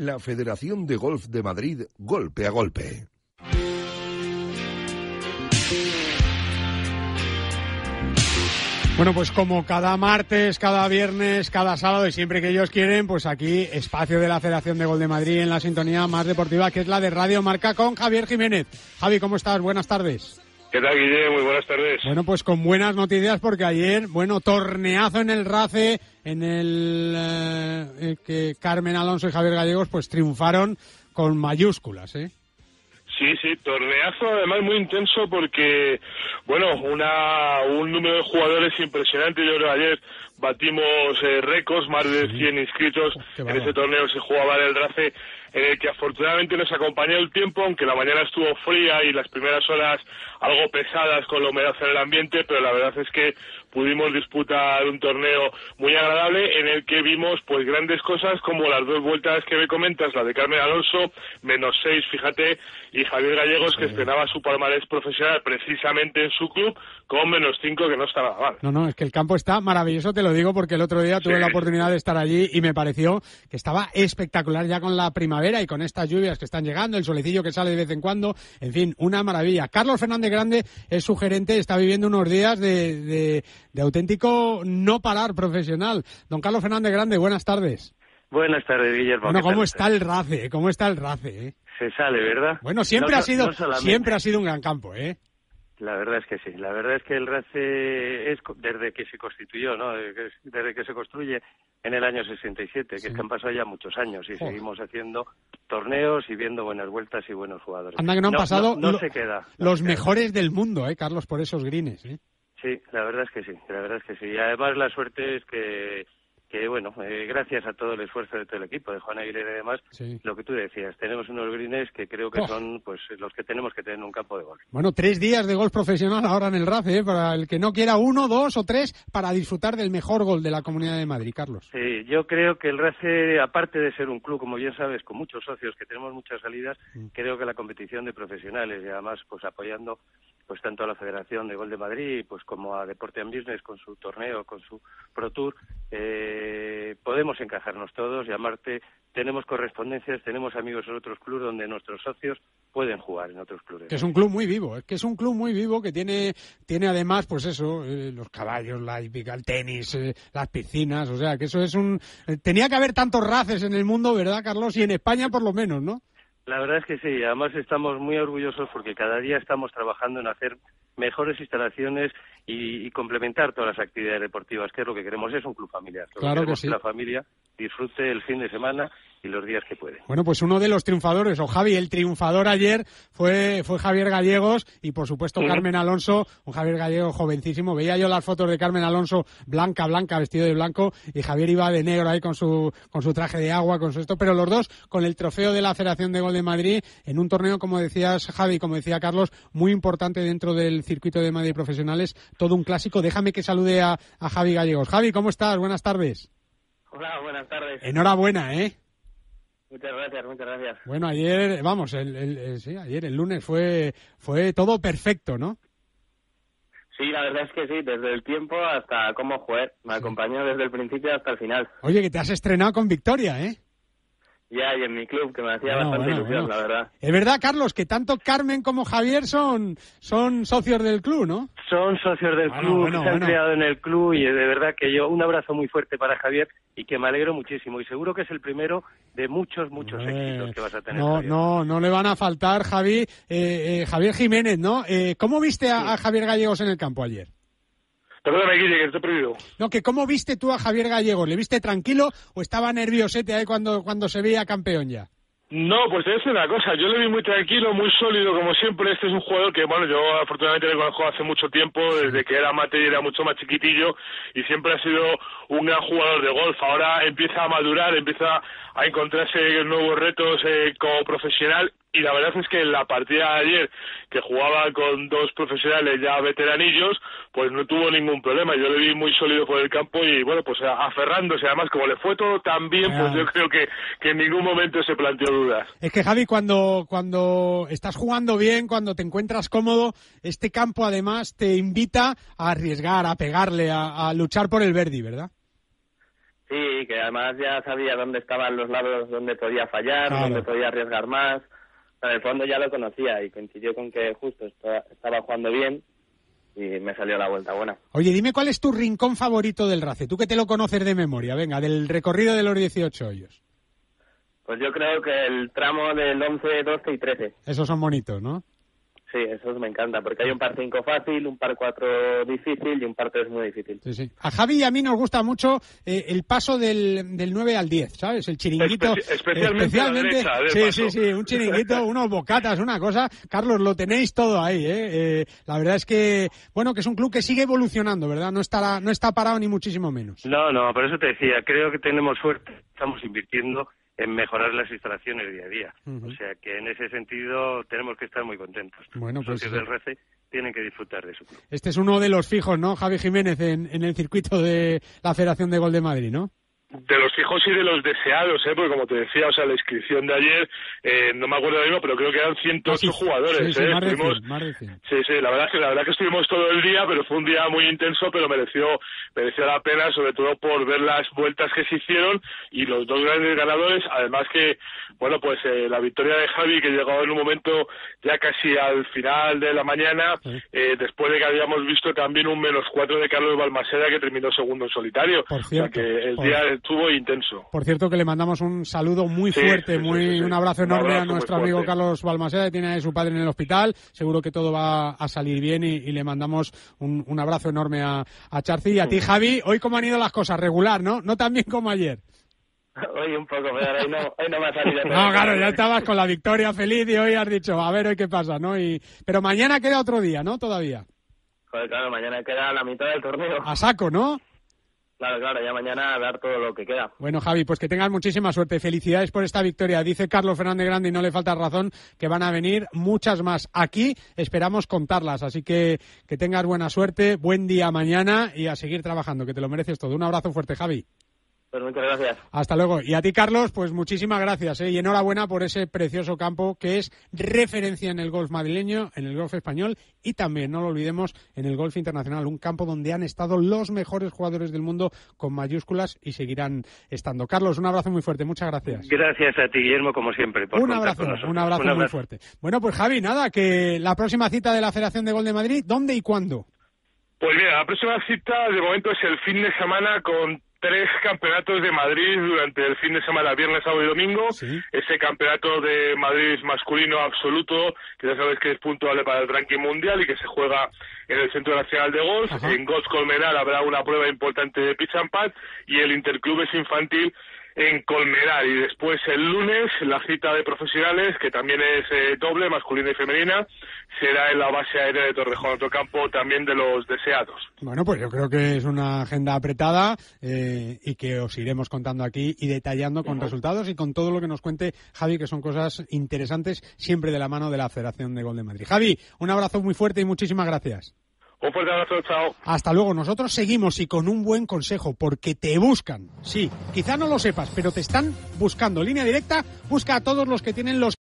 la Federación de Golf de Madrid, golpe a golpe. Bueno, pues como cada martes, cada viernes, cada sábado y siempre que ellos quieren, pues aquí espacio de la Federación de Gol de Madrid en la sintonía más deportiva que es la de Radio Marca con Javier Jiménez. Javi, ¿cómo estás? Buenas tardes. ¿Qué tal, Guille? Muy buenas tardes. Bueno, pues con buenas noticias porque ayer, bueno, torneazo en el RACE, en el eh, que Carmen Alonso y Javier Gallegos pues triunfaron con mayúsculas, ¿eh? Sí, sí, torneazo además muy intenso porque, bueno, una, un número de jugadores impresionante. Yo creo ayer batimos eh, récords, más de 100 inscritos. en ese torneo se jugaba en el RACE, en el que afortunadamente nos acompañó el tiempo, aunque la mañana estuvo fría y las primeras horas algo pesadas con la humedad en el ambiente, pero la verdad es que pudimos disputar un torneo muy agradable en el que vimos pues grandes cosas como las dos vueltas que me comentas, la de Carmen Alonso, menos seis, fíjate, y Javier Gallegos que estrenaba su palmarés profesional precisamente en su club con menos cinco que no estaba mal. No, no, es que el campo está maravilloso, te lo digo porque el otro día tuve la oportunidad de estar allí y me pareció que estaba espectacular ya con la primavera y con estas lluvias que están llegando, el solecillo que sale de vez en cuando, en fin, una maravilla. Carlos Fernández Grande es su gerente, está viviendo unos días de de auténtico no parar profesional. Don Carlos Fernández Grande, buenas tardes. Buenas tardes, Guillermo. Bueno, ¿cómo está el RACE? ¿Cómo está el RACE? Eh? Se sale, ¿verdad? Bueno, siempre ha sido siempre ha sido un gran campo, ¿eh? La verdad es que sí. La verdad es que el RACE es desde que se constituyó, ¿no? Desde que se construye en el año 67, que es que han pasado ya muchos años y seguimos haciendo torneos y viendo buenas vueltas y buenos jugadores. Anda que no han pasado no, se queda, los mejores del mundo, ¿eh, Carlos, por esos greens, ¿eh? Sí, la verdad es que sí, la verdad es que sí. Y además la suerte es que que bueno, eh, gracias a todo el esfuerzo de todo el equipo, de Juan Aguilera y demás, lo que tú decías, tenemos unos greens que creo que oh. son pues los que tenemos que tener en un campo de golf. Bueno, tres días de golf profesional ahora en el RACE, ¿eh? para el que no quiera uno, dos o tres, para disfrutar del mejor gol de la Comunidad de Madrid, Carlos. Sí, yo creo que el RACE, aparte de ser un club, como bien sabes, con muchos socios, que tenemos muchas salidas, mm. creo que la competición de profesionales y además pues apoyando pues tanto a la Federación de Gol de Madrid pues como a Deporte and Business con su torneo, con su Pro Tour, eh, podemos encajarnos todos, llamarte, tenemos correspondencias, tenemos amigos en otros clubes donde nuestros socios pueden jugar en otros clubes. Que es un club muy vivo, es que es un club muy vivo que tiene, tiene además, pues eso, eh, los caballos, la hípica, el tenis, eh, las piscinas, o sea, que eso es un... tenía que haber tantos races en el mundo, ¿verdad, Carlos? Y en España por lo menos, ¿no? La verdad es que sí, además estamos muy orgullosos porque cada día estamos trabajando en hacer mejores instalaciones y, complementar todas las actividades deportivas, que es lo que queremos, es un club familiar. claro que, sí. la familia disfrute el fin de semana y los días que puede. Bueno, pues uno de los triunfadores, o Javi, el triunfador ayer fue, fue Javier Gallegos y por supuesto Carmen Alonso, un Javier Gallego jovencísimo. Veía yo las fotos de Carmen Alonso blanca, blanca, vestido de blanco y Javier iba de negro ahí con su, con su traje de agua, con su esto, pero los dos con el trofeo de la Federación de Gol de Madrid en un torneo, como decías Javi, como decía Carlos, muy importante dentro del circuito de Madrid profesionales, todo un clásico. Déjame que salude a, a Javi Gallegos. Javi, ¿cómo estás? Buenas tardes. Hola, buenas tardes. Enhorabuena, ¿eh? Muchas gracias, muchas gracias. Bueno, ayer, vamos, el, sí, ayer, el lunes, fue, fue todo perfecto, ¿no? Sí, la verdad es que sí, desde el tiempo hasta cómo jugar. Me acompañó desde el principio hasta el final. Oye, que te has estrenado con victoria, ¿eh? Ya, y en mi club, que me hacía bastante ilusión, la verdad. Es verdad, Carlos, que tanto Carmen como Javier son, son socios del club, ¿no? Son socios del club, se han creado en el club y de verdad que yo un abrazo muy fuerte para Javier y que me alegro muchísimo. Y seguro que es el primero de muchos, muchos éxitos que vas a tener. No, no, no le van a faltar, Javi, eh, eh, Javier Jiménez, ¿no? Eh, ¿Cómo viste a Javier Gallegos en el campo ayer? Perdóname, Guille, que estoy perdido. No, que cómo viste tú a Javier Gallego, ¿le viste tranquilo o estaba nerviosete ahí cuando, cuando se veía campeón ya? No, pues te una cosa, yo le vi muy tranquilo, muy sólido, como siempre. Este es un jugador que, bueno, yo afortunadamente le conozco hace mucho tiempo, desde que era mate y era mucho más chiquitillo, y siempre ha sido un gran jugador de golf. Ahora empieza a madurar, empieza a encontrarse nuevos retos eh, como profesional y la verdad es que en la partida de ayer, que jugaba con dos profesionales ya veteranillos, pues no tuvo ningún problema. Yo le vi muy sólido por el campo y bueno, pues aferrándose. Además, como le fue todo tan bien, pues yo creo que, que en ningún momento se planteó dudas. Es que Javi, cuando, cuando estás jugando bien, cuando te encuentras cómodo, este campo además te invita a arriesgar, a pegarle, a, a luchar por el Verdi, ¿verdad? Sí, que además ya sabía dónde estaban los lados donde podía fallar, Claro. dónde podía arriesgar más. En el fondo ya lo conocía y coincidió con que justo esta- estaba jugando bien y me salió la vuelta buena. Oye, dime cuál es tu rincón favorito del RACE. Tú que te lo conoces de memoria, venga, del recorrido de los 18 hoyos. Pues yo creo que el tramo del 11, 12 y 13. Esos son bonitos, ¿no? Sí, eso me encanta, porque hay un par 5 fácil, un par 4 difícil y un par 3 muy difícil. Sí, sí. A Javi y a mí nos gusta mucho eh, el paso del, del 9 al 10, ¿sabes? El chiringuito. Espe- especialmente la derecha sí, paso. sí, sí, un chiringuito, unos bocatas, una cosa. Carlos, lo tenéis todo ahí, ¿eh? Eh, La verdad es que, bueno, que es un club que sigue evolucionando, ¿verdad? No, estará, no está parado ni muchísimo menos. No, no, por eso te decía, creo que tenemos suerte, estamos invirtiendo en mejorar las instalaciones día a día. O sea que en ese sentido tenemos que estar muy contentos. Bueno, Los pues, socios del RECE tienen que disfrutar de su club. Este es uno de los fijos, ¿no? Javi Jiménez en, en el circuito de la Federación de Gol de Madrid, ¿no? De los fijos y de los deseados, ¿eh? porque como te decía, o sea, la inscripción de ayer, eh, no me acuerdo ahora mismo, pero creo que eran 108 Casi- jugadores. sí, sí, ¿eh? de Estuvimos- 100, más de 100. Sí, sí, la verdad es que la verdad que estuvimos todo el día, pero fue un día muy intenso, pero mereció mereció la pena, sobre todo por ver las vueltas que se hicieron y los dos grandes ganadores, además que bueno, pues eh, la victoria de Javi que llegó en un momento ya casi al final de la mañana, Sí. eh, después de que habíamos visto también un menos cuatro de Carlos Balmaseda que terminó segundo en solitario, Por o sea cierto, que el por- día estuvo intenso. Por cierto, que le mandamos un saludo muy Sí, fuerte, sí, muy sí, un abrazo Un enorme abrazo a nuestro amigo. Carlos Balmaseda, que tiene a su padre en el hospital. Seguro que todo va a salir bien y, y le mandamos un, un abrazo enorme a, a Charci y a ti, Javi. Hoy cómo han ido las cosas, regular, ¿no? No tan bien como ayer. Hoy un poco, pero hoy no, hoy no me ha salido. No, claro, ya estabas con la victoria feliz y hoy has dicho, a ver hoy qué pasa, ¿no? Y, pero mañana queda otro día, ¿no? Todavía. Joder, claro, mañana queda la mitad del torneo. A saco, ¿no? Claro, claro, ya mañana a dar todo lo que queda. Bueno, Javi, pues que tengas muchísima suerte. Felicidades por esta victoria. Dice Carlos Fernández Grande y no le falta razón que van a venir muchas más. Aquí esperamos contarlas. Así que que tengas buena suerte, buen día mañana y a seguir trabajando, que te lo mereces todo. Un abrazo fuerte, Javi. Pues muchas gracias. Hasta luego. Y a ti, Carlos, pues muchísimas gracias ¿eh? y enhorabuena por ese precioso campo que es referencia en el golf madrileño, en el golf español y también, no lo olvidemos, en el golf internacional. Un campo donde han estado los mejores jugadores del mundo con mayúsculas y seguirán estando. Carlos, un abrazo muy fuerte. Muchas gracias. Gracias a ti, Guillermo, como siempre, por Un abrazo, con nosotros. un abrazo muy fuerte. Bueno, pues Javi, nada, que la próxima cita de la Federación de Gol de Madrid, ¿dónde y cuándo? Pues mira, la próxima cita de momento es el fin de semana con tres campeonatos de Madrid durante el fin de semana, viernes, sábado y domingo. Sí. Ese campeonato de Madrid masculino absoluto, que ya sabes que es puntuable para el ranking mundial y que se juega en el Centro Nacional de Golf. Ajá. En Golf Colmenar habrá una prueba importante de pitch and putt y el Interclubes Infantil en Colmenar y después el lunes la cita de profesionales que también es eh, doble, masculina y femenina, será en la base aérea de Torrejón, otro campo también de los deseados. Bueno, pues yo creo que es una agenda apretada eh, y que os iremos contando aquí y detallando con resultados y con todo lo que nos cuente Javi, que son cosas interesantes siempre de la mano de la Federación de Gol de Madrid. Javi, un abrazo muy fuerte y muchísimas gracias. Abrazo, chao. Hasta luego. Nosotros seguimos y con un buen consejo, porque te buscan. Sí, quizá no lo sepas, pero te están buscando. Línea directa, busca a todos los que tienen los